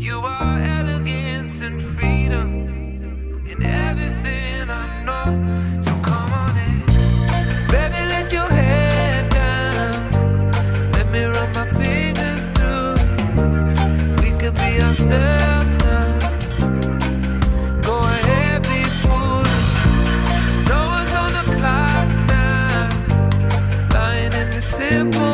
You are elegance and freedom in everything I know. So come on in, baby, let your head down. Let me run my fingers through. We could be ourselves now. Go ahead, be foolish. No one's on the clock now. Lying in the simple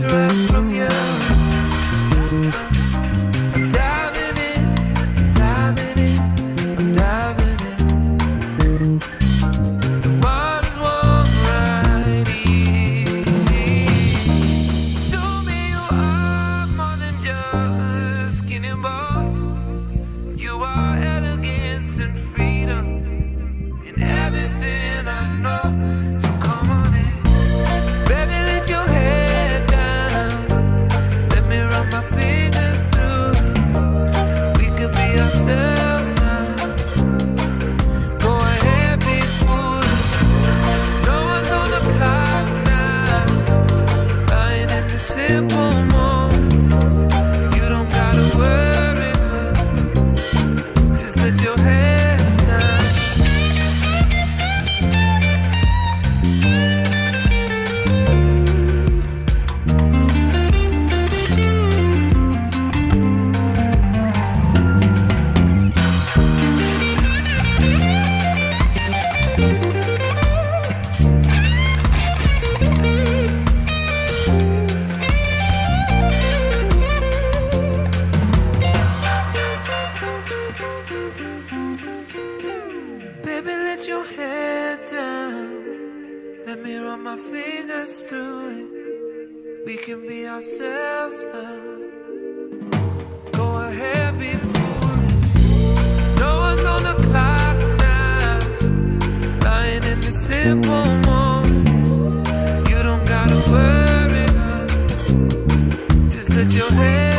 right from you. I'm diving in, diving in, I'm diving in. The water's warm right here. To me, you are more than just skin and bones. You are elegance and freedom in everything I know. My fingers through it. We can be ourselves now. Your head